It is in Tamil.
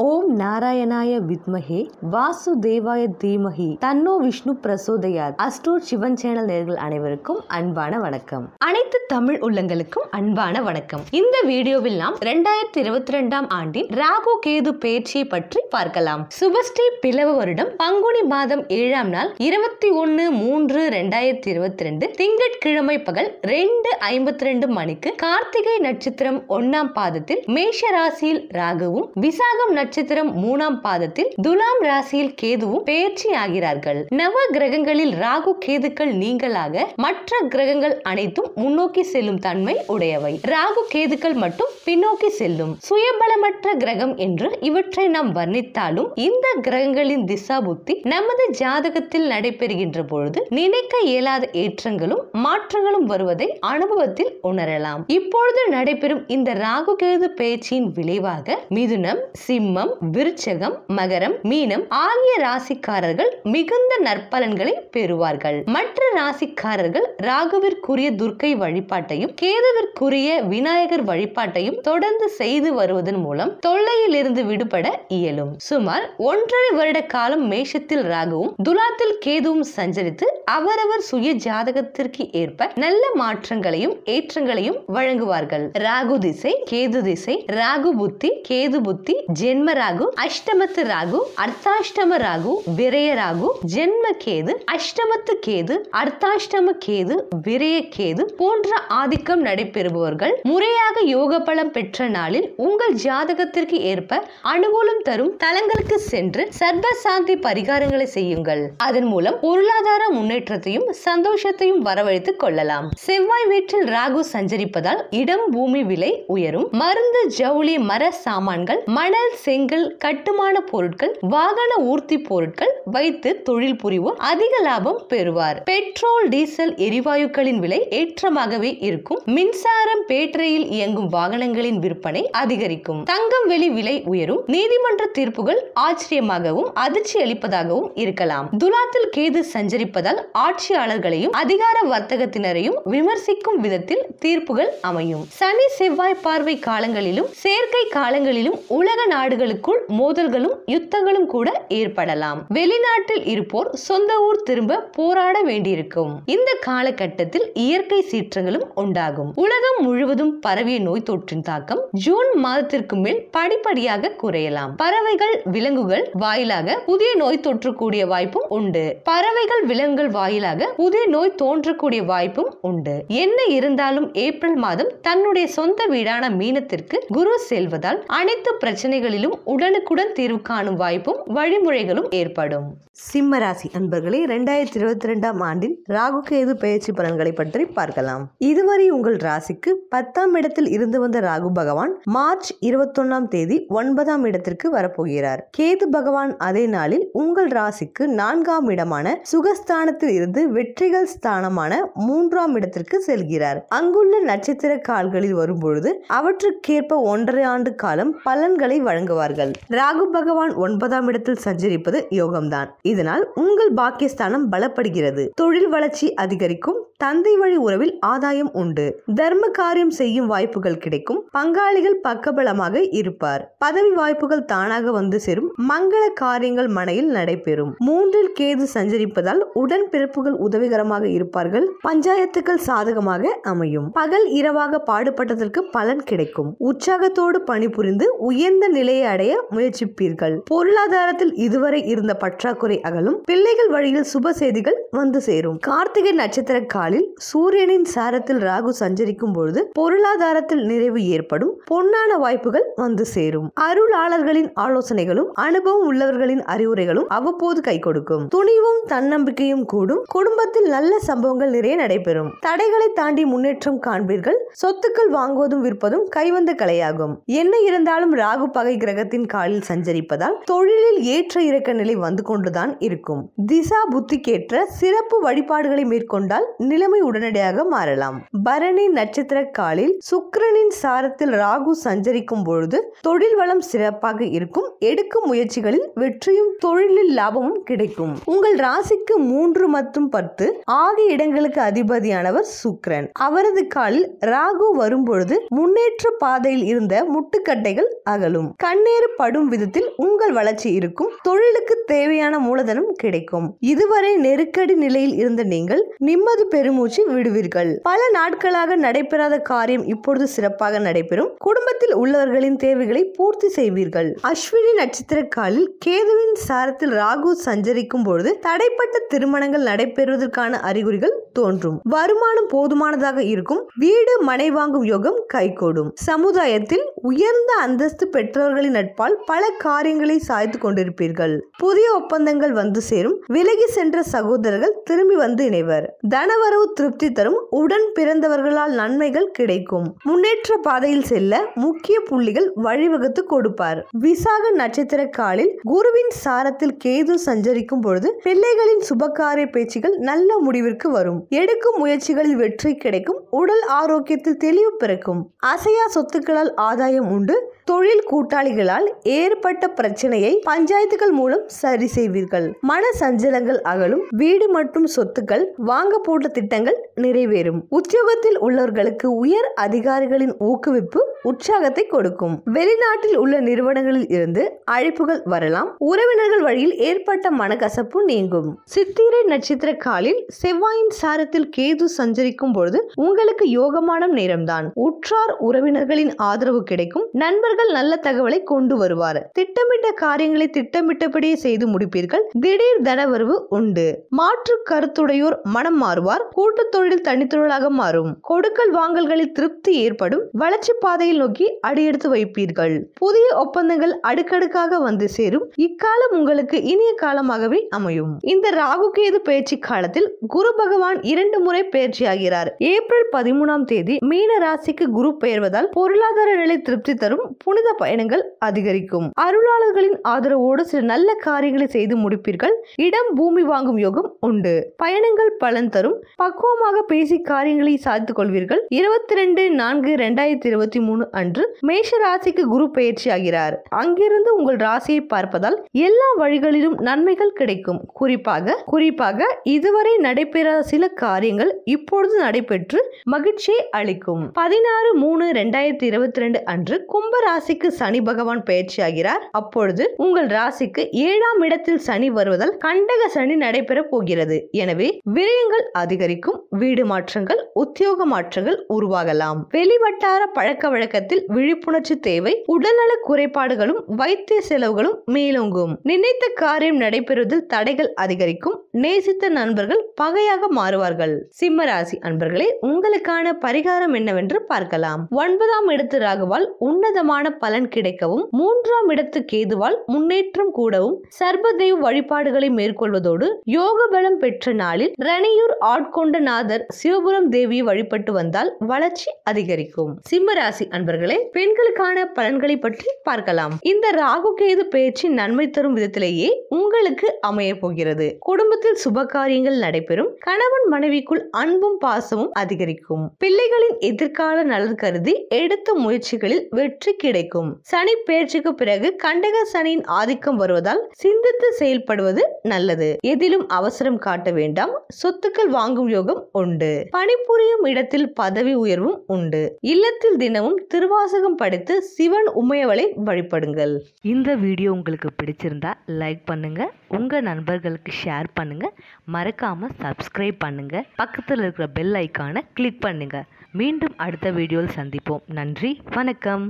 ও நாராயணாய வித்மகே வாசுதேவாய தீமகி தன்னோ விஷ்ணு பிரசோதயார் அஸ்ட்ரோட் சிவன் சேனல் நேர்கள் அனைவருக்கும் அன்பான வணக்கம். அனைத்து தமிழ் உள்ளங்களுக்கும் அன்பான வணக்கம். இந்த வீடியோவில் நாம் இரண்டாயிரத்தி இருபத்தி ரெண்டாம் ஆண்டின் ராகு கேது பயிற்சியை பற்றி பார்க்கலாம். சுபஸ்ரீ பிளவ வருடம் பங்குனி மாதம் ஏழாம் நாள் இருபத்தி ஒன்னு மூன்று ரெண்டாயிரத்தி இருபத்தி ரெண்டு திங்கட்கிழமை பகல் ரெண்டு ஐம்பத்தி ரெண்டு மணிக்கு கார்த்திகை நட்சத்திரம் ஒன்னாம் பாதத்தில் மேஷ ராசியில் ராகுவும் விசாகம் நட்சத்திரம் மூணாம் பாதத்தில் துலாம் ராசியில் கேதுவும் பெயர்ச்சி ஆகிறார்கள் நவ கிரகங்களில் ராகு கேதுக்கள் நீங்களாக மற்ற கிரகங்கள் அனைத்தும் முன்னோக்கி செல்லும் தன்மை உடையவை. ராகு கேதுக்கள் மட்டும் பின்னோக்கி செல்லும். சுயபலமற்ற கிரகம் என்று இவற்றை நாம் வர்ணித்தாலும் இந்த கிரகங்களின் திசா புத்தி நமது ஜாதகத்தில் நடைபெறுகின்ற பொழுது நினைக்க இயலாத ஏற்றங்களும் மாற்றங்களும் வருவதை அனுபவத்தில் உணரலாம். இப்பொழுது நடைபெறும் இந்த ராகு கேது பயிற்சியின் விளைவாக மிதுனம் சிம்மம் விருச்சகம் மகரம் மீனம் ஆகிய ராசிக்காரர்கள் மிகுந்த நற்பலன்களை பெறுவார்கள். மற்ற ராசிக்காரர்கள் ராகுவிற்குரிய துர்க்கை வழிபாட்டையும் கேதுவிற்குரிய விநாயகர் வழிபாட்டையும் தொடர்ந்து செய்து வருவதன் மூலம் தொல்லையில் இருந்து விடுபட இயலும். சுமார் ஒன்றரை வருட காலம் மேஷத்தில் ராகுவும் துலாத்தில் கேதுவும் சஞ்சரித்து அவரவர் சுய ஜாதகத்திற்கு ஏற்ப நல்ல மாற்றங்களையும் ஏற்றங்களையும் வழங்குவார்கள். ராகு திசை கேது திசை ராகு புத்தி கேது புத்தி ஜென்ம ராகு அஷ்டமத்து ராகு அர்த்தாஷ்டம ராகு விரய ராகு ஜென்ம கேது அஷ்டமத்து கேது அர்த்தாஷ்டம கேது விரய கேது போன்ற ஆதிக்கம் நடைபெறுபவர்கள் முறையாக யோக பலம் பெற்ற நாளில் உங்கள் ஜாதகத்திற்கு ஏற்ப அனுகூலம் தரும் தலங்களுக்கு சென்று சர்வசாந்தி பரிகாரங்களை செய்யுங்கள். அதன் மூலம் பொருளாதார முன்னேற்றத்தையும் சந்தோஷத்தையும் வரவழைத்துக் கொள்ளலாம். செவ்வாய் வீட்டில் ராகு சஞ்சரிப்பதால் இடம் பூமி விலை உயரும். மருந்து ஜவுளி மர சாமான்கள் மணல் செங்கல் கட்டுமான பொருட்கள் வாகன ஊர்த்தி பொருட்கள் வைத்து தொழில் புரிவோர் அதிக லாபம் பெறுவார். பெட்ரோல் டீசல் எரிவாயுக்களின் விலை ஏற்றமாகவே இருக்கும். மின்சாரம் பேட்டரியில் இயங்கும் வாகனங்களின் விற்பனை அதிகரிக்கும். தங்கம் வெளி விலை உயரும். நீதிமன்ற தீர்ப்புகள் ஆச்சரியமாகவும் அதிர்ச்சி அளிப்பதாகவும் இருக்கலாம். துலாத்தில் கேது சஞ்சரிப்பதால் ஆட்சியாளர்களையும் அதிகார வர்த்தகத்தினரையும் விமர்சிக்கும் விதத்தில் தீர்ப்புகள் அமையும். சனி செவ்வாய் பார்வை காலங்களிலும் செயற்கை காலங்களிலும் உலக நாடுகளுக்கு நாடுகளுக்குள் மோதல்களும் யுத்தங்களும் கூட ஏற்படலாம். வெளிநாட்டில் இருப்போர் சொந்த ஊர் திரும்ப போராட வேண்டியிருக்கும். இந்த காலகட்டத்தில் இயற்கை சீற்றங்களும் உண்டாகும். உலகம் முழுவதும் பரவிய நோய் தொற்றின் தாக்கம் ஜூன் மாதத்திற்கு மேல் படிப்படியாக குறையலாம். பறவைகள் விலங்குகள் வாயிலாக புதிய நோய் தொற்றக்கூடிய வாய்ப்பும் உண்டு. பறவைகள் விலங்குகள் வாயிலாக புதிய நோய் தோன்றக்கூடிய வாய்ப்பும் உண்டு. என்ன இருந்தாலும் ஏப்ரல் மாதம் தன்னுடைய சொந்த வீடான மீனத்திற்கு குரு செல்வதால் அனைத்து பிரச்சனைகளிலும் உடனுக்குடன் தீர்வு காணும் வாய்ப்பும் வழிமுறைகளும் ஏற்படும். சிம்ம ராசி அன்பர்களே ரெண்டாயிரத்தி இருபத்தி ரெண்டாம் ஆண்டின் ராகு கேது பயிற்சி பலன்களை பற்றி பார்க்கலாம். இதுவரை உங்கள் ராசிக்கு பத்தாம் இடத்தில் இருந்து வந்த ராகு பகவான் மார்ச் இருபத்தொன்னாம் தேதி ஒன்பதாம் இடத்திற்கு வரப்போகிறார். கேது பகவான் அதே நாளில் உங்கள் ராசிக்கு நான்காம் இடமான சுகஸ்தானத்தில் இருந்து வெற்றிகள் ஸ்தானமான மூன்றாம் இடத்திற்கு செல்கிறார். அங்குள்ள நட்சத்திர கால்களில் வரும்பொழுது அவற்றுக்கேற்ப ஒன்றரை ஆண்டு காலம் பலன்களை வழங்குவார்கள். ராகு பகவான் ஒன்பதாம் இடத்தில் சஞ்சரிப்பது யோகம்தான். இதனால் உங்கள் பாக்கியஸ்தானம் பலப்படுகிறது. தொழில் வளர்ச்சி அதிகரிக்கும். தந்தை வழி உறவில் ஆதாயம் உண்டு. தர்ம காரியம் செய்யும் வாய்ப்புகள் கிடைக்கும். பங்காளிகள் பக்கபலமாக இருப்பார். பதவி வாய்ப்புகள் தானாக வந்து சேரும். மங்கள காரியங்கள் மனையில் நடைபெறும். மூன்றில் கேது சஞ்சரிப்பதால் உடன் பிறப்புகள் உதவிகரமாக இருப்பார்கள். பஞ்சாயத்துக்கள் சாதகமாக அமையும். பகல் இரவாக பாடுபட்டதற்கு பலன் கிடைக்கும். உற்சாகத்தோடு பணிபுரிந்து உயர்ந்த நிலையை அடைய முயற்சிப்பீர்கள். பொருளாதாரத்தில் இதுவரை இருந்த பற்றாக்குறை அகலும் பிள்ளைகள் வழியில் சுப செய்திகள் வந்து சேரும். கார்த்திகை நட்சத்திர காலில் சூரியனின் சாரத்தில் ராகு சஞ்சரிக்கும் பொழுது பொருளாதாரத்தில் நிறைவு ஏற்படும் பொன்னான வாய்ப்புகள் வந்து சேரும். அருளாளர்களின் ஆலோசனைகளும் அனுபவம் உள்ளவர்களின் அறிவுரைகளும் அவ்வப்போது கை கொடுக்கும். துணிவும் தன்னம்பிக்கையும் கூடும். குடும்பத்தில் நல்ல சம்பவங்கள் நிறைய நடைபெறும். தடைகளை தாண்டி முன்னேற்றம் காண்பீர்கள். சொத்துக்கள் வாங்குவதும் விற்பதும் கைவந்த கலையாகும். என்ன இருந்தாலும் ராகு பகை கிரகத்தின் காலில் சஞ்சரிப்பதால் தொழிலில் ஏற்ற இறக்க நிலை வந்து கொண்டுதான் இருக்கும். திசா புத்திக்கேற்ற சிறப்பு வழிபாடுகளை மேற்கொண்டால் நிலைமை உடனடியாக மாறலாம். பரணி நட்சத்திர காலில் சுக்கிரனின் சாரத்தில் ராகு சஞ்சரிக்கும் பொழுது தொழில் வளம் சிறப்பாக இருக்கும். எடுக்கும் முயற்சிகளில் வெற்றியும் தொழிலில் லாபமும் கிடைக்கும். உங்கள் ராசிக்கு மூன்று மற்றும் பத்து ஆகிய இடங்களுக்கு அதிபதியானவர் சுக்கிரன். அவரது காலில் ராகு வரும்பொழுது முன்னேற்ற பாதையில் இருந்த முட்டுக்கட்டைகள் அகலும். கண்ணீர் படும் விதத்தில் உங்கள் வளர்ச்சி இருக்கும். தொழிலுக்கு தேவையான மூலதனம் கிடைக்கும். இதுவரை நெருக்கடி நிலையில் இருந்த நீங்கள் நிம்மதி பெருமூச்சு விடுவீர்கள். பல நாட்களாக நடைபெறாத காரியம் இப்பொழுது சிறப்பாக நடைபெறும். குடும்பத்தில் உள்ளவர்களின் தேவைகளை பூர்த்தி செய்வீர்கள். அஸ்வினி நட்சத்திர காலில் கேதுவின் சாரத்தில் ராகு சஞ்சரிக்கும் பொழுது தடைப்பட்ட திருமணங்கள் நடைபெறுவதற்கான அறிகுறிகள் தோன்றும். வருமானம் போதுமானதாக இருக்கும். வீடு மனை வாங்கும் யோகம் கைகூடும். சமுதாயத்தில் உயர்ந்த அந்தஸ்து பெற்றவர்களின் நட்பால் பல காரியங்களை சாய்த்து கொண்டிருப்பீர்கள். புதிய ஒப்பந்தங்கள் வந்து சேரும். விலகி சென்ற சகோதரர்கள் திரும்பி வந்து இணைவர். தனவரவு திருப்தி தரும். உடன் பிறந்தவர்களால் நன்மைகள் கிடைக்கும். முன்னேற்ற பாதையில் செல்ல முக்கிய புள்ளிகள் வழிவகுத்து கொடுப்பார். விசாக நட்சத்திர காலில் குருவின் சாரத்தில் கேது சஞ்சரிக்கும் பொழுது பிள்ளைகளின் சுபகாரிய பேச்சுகள் நல்ல முடிவிற்கு வரும். எடுக்கும் முயற்சிகளில் வெற்றி கிடைக்கும். உடல் ஆரோக்கியத்தில் தெளிவு பிறக்கும். அசையா சொத்துக்களால் ஆதாயம் உண்டு. தொழில் கூட்டாளிகளால் ஏற்பட்ட பிரச்சனையை பஞ்சாயத்துகள் மூலம் சரி செய்வீர்கள். மன சஞ்சலங்கள் அகலும். வீடு மற்றும் சொத்துக்கள் வாங்க போட்ட திட்டங்கள் நிறைவேறும். உத்தியோகத்தில் உள்ளவர்களுக்கு உயர் அதிகாரிகளின் ஊக்குவிப்பு உற்சாகத்தை கொடுக்கும். வெளிநாட்டில் உள்ள நிறுவனங்களில் இருந்து அழைப்புகள் வரலாம். உறவினர்கள் வழியில் ஏற்பட்ட மனக்கசப்பு நீங்கும். சித்திரை நட்சத்திர காலில் செவ்வாயின் சாரத்தில் கேது சஞ்சரிக்கும் பொழுது உங்களுக்கு யோகமான நேரம்தான். உற்றார் உறவினர்களின் ஆதரவு கிடைக்கும். நண்பர்கள் நல்ல தகவலை கொண்டு வருவார். திட்டமிட்ட காரியங்களை திட்டமிட்டபடியே செய்து முடிப்பீர்கள். திடீர் தனவரவு உண்டு. மாற்று கருத்துடையோர் மனம் மாறுவார். கூட்டு தொழில் தனித்தொழிலாக மாறும். கொடுக்கல் வாங்கல்களில் திருப்தி ஏற்படும். வளர்ச்சி பாதையில் நோக்கி அடியெடுத்து வைப்பீர்கள். புதிய ஒப்பந்தங்கள் அடுக்கடுக்காக வந்து சேரும். இக்காலம் உங்களுக்கு இனிய காலமாகவே அமையும். இந்த ராகு கேது பயிற்சி காலத்தில் குரு பகவான் இரண்டு முறை பயிற்சியாகிறார் ஏப்ரல் பதிமூணாம் தேதி மீன ராசிக்கு குரு பெயர்வதால் பொருளாதார நிலை திருப்தி தரும் புனித பயணங்கள் அதிகரிக்கும். அருளாளர்களின் ஆதரவோடு சில நல்ல காரியங்களை செய்து முடிப்பீர்கள். இடம் பூமி வாங்கும் யோகம் உண்டு. பயணங்கள் பலன் தரும். பக்குவமாக பேசி காரியங்களை சாதித்துக் கொள்வீர்கள். இருபத்தி ரெண்டு நான்கு இரண்டாயிரத்தி இருபத்தி மூணு அன்று மேஷ ராசிக்கு குரு பயிற்சி ஆகிறார் அங்கிருந்து உங்கள் ராசியை பார்ப்பதால் எல்லா வழிகளிலும் நன்மைகள் கிடைக்கும். குறிப்பாக குறிப்பாக இதுவரை நடைபெறாத சில காரியங்கள் இப்பொழுது நடைபெற்று மகிழ்ச்சியை அளிக்கும். பதினாறு மூணு ரெண்டாயிரத்தி இருபத்தி ரெண்டு அன்று கும்ப ராசிக்கு சனி பகவான் பயிற்சி ஆகிறார் அப்பொழுது உங்கள் ராசிக்கு ஏழாம் இடத்தில் சனி வருவதால் கண்டக சனி நடைபெற போகிறது. எனவே விரயங்கள் அதிகரிக்கும் வீடு மாற்றங்கள் உத்தியோக மாற்றங்கள் உருவாகலாம். வெளிவட்டார பழக்க வழக்க வழக்கத்தில் விழிப்புணர்ச்சி தேவை உடல்நல குறைபாடுகளும் வைத்திய செலவுகளும் மேலோங்கும். நினைத்த காரியம் நடைபெறுவதில் தடைகள் அதிகரிக்கும். நேசித்த நண்பர்கள் பகையாக மாறுவார்கள். சிம்மராசி அன்பர்களே உங்களுக்கான பரிகாரம் என்னவென்று பார்க்கலாம். ஒன்பதாம் இடத்து ராகுவால் உன்னதமான பலன் கிடைக்கவும் மூன்றாம் இடத்து கேதுவால் முன்னேற்றம் கூடவும் சர்பதேவ் வழிபாடுகளை மேற்கொள்வதோடு யோக பலம் பெற்ற நாளில் ரணியூர் ஆட்கொண்ட நாதர் சிவபுரம் தேவியை வழிபட்டு வந்தால் வளர்ச்சி அதிகரிக்கும். சிம்மராசி அன்பர்களே பெண்களுக்கான பலன்களை பற்றி பார்க்கலாம். இந்த ராகு கேது பயிற்சி நன்மை தரும் விதத்திலேயே உங்களுக்கு அமைய போகிறது. குடும்பத்தில் சுப காரியங்கள் நடைபெறும். கணவன் மனைவிக்குள் அன்பும் பாசமும் அதிகரிக்கும். பிள்ளைகளின் எதிர்கால நலன் கருதி எடுத்த முயற்சிகளில் வெற்றி கிடைக்கும். சனி பயிற்சிக்கு பிறகு கண்டக சனியின் ஆதிக்கம் வருவதால் சிந்தித்து செயல்படுவது நல்லது. எதிலும் அவசரம் காட்ட வேண்டாம். சொத்துக்கள் வாங்கும் யோகம் உண்டு. பணிபுரியும் இடத்தில் பதவி உயர்வும் உண்டு. இல்லத்தில் தினமும் திருவாசகம் படித்து சிவன் உமையவளை வழிபடுங்கள். இந்த வீடியோ உங்களுக்கு பிடிச்சிருந்தா லைக் பண்ணுங்க உங்க நண்பர்களுக்கு ஷேர் பண்ணுங்க மறக்காம சப்ஸ்கிரைப் பண்ணுங்க பக்கத்தில் இருக்கிற பெல் ஐக்கானை கிளிக் பண்ணுங்க. மீண்டும் அடுத்த வீடியோவில் சந்திப்போம். நன்றி வணக்கம்.